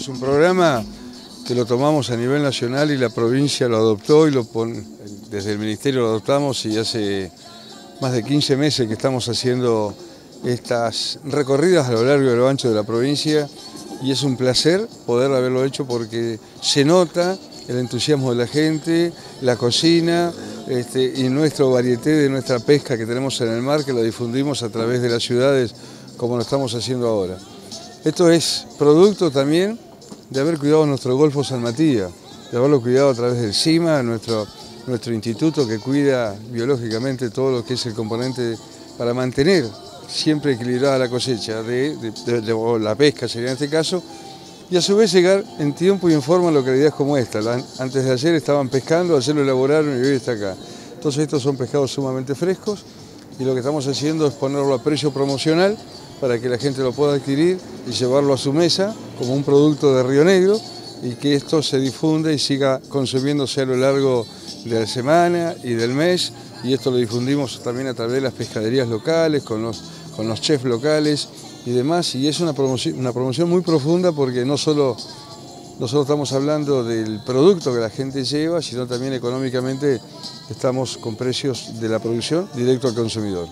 es un programa que lo tomamos a nivel nacional y la provincia lo adoptó y lo desde el ministerio lo adoptamos y hace más de 15 meses que estamos haciendo estas recorridas a lo largo y a lo ancho de la provincia y es un placer poder haberlo hecho porque se nota el entusiasmo de la gente, la cocina este, y nuestro varieté de nuestra pesca que tenemos en el mar que lo difundimos a través de las ciudades como lo estamos haciendo ahora. Esto es producto también de haber cuidado nuestro Golfo San Matías, de haberlo cuidado a través del CIMA, nuestro, nuestro instituto que cuida biológicamente todo lo que es el componente para mantener siempre equilibrada la cosecha, de, la pesca sería en este caso, y a su vez llegar en tiempo y en forma a localidades como esta. antes de ayer estaban pescando, ayer lo elaboraron y hoy está acá. Entonces estos son pescados sumamente frescos y lo que estamos haciendo es ponerlo a precio promocional para que la gente lo pueda adquirir y llevarlo a su mesa como un producto de Río Negro y que esto se difunda y siga consumiéndose a lo largo de la semana y del mes. Y esto lo difundimos también a través de las pescaderías locales, con los, con los chefs locales y demás. Y es una promoción, una promoción muy profunda porque no solo, no solo estamos hablando del producto que la gente lleva, sino también económicamente estamos con precios de la producción directo al consumidor.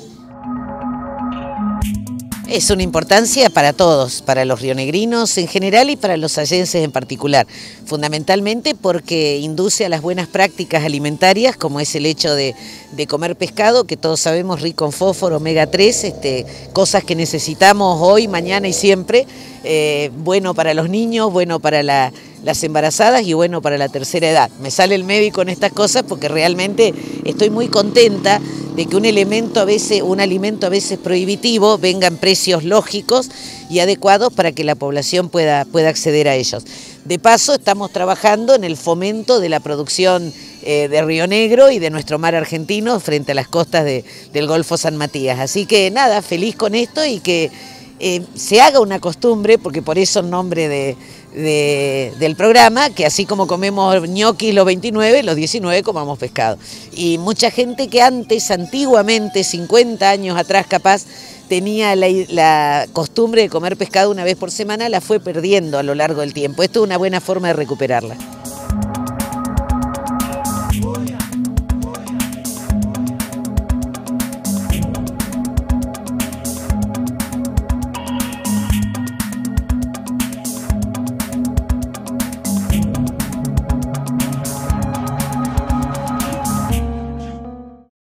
Es una importancia para todos, para los rionegrinos en general y para los allenses en particular, fundamentalmente porque induce a las buenas prácticas alimentarias, como es el hecho de, comer pescado, que todos sabemos rico en fósforo, omega 3, este, cosas que necesitamos hoy, mañana y siempre, eh, bueno para los niños, bueno para las embarazadas y bueno para la tercera edad. Me sale el médico en estas cosas porque realmente estoy muy contenta de que un elemento a veces, un alimento a veces prohibitivo venga en precios lógicos y adecuados para que la población pueda, pueda acceder a ellos. De paso, estamos trabajando en el fomento de la producción eh, de Río Negro y de nuestro mar argentino frente a las costas del Golfo San Matías. Así que nada, feliz con esto y que eh, se haga una costumbre, porque por eso el nombre de, del programa, que así como comemos ñoquis los 29, los 19 comamos pescado. Y mucha gente que antes, antiguamente, 50 años atrás capaz, tenía la, costumbre de comer pescado una vez por semana, la fue perdiendo a lo largo del tiempo. Esto es una buena forma de recuperarla.